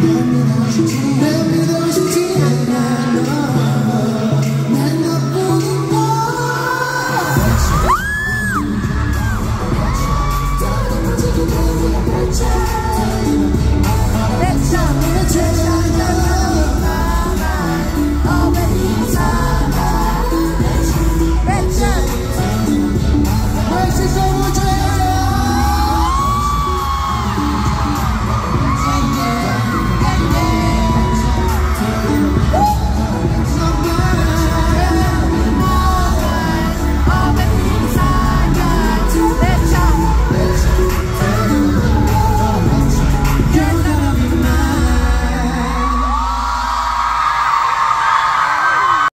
Let me know what you can, let me know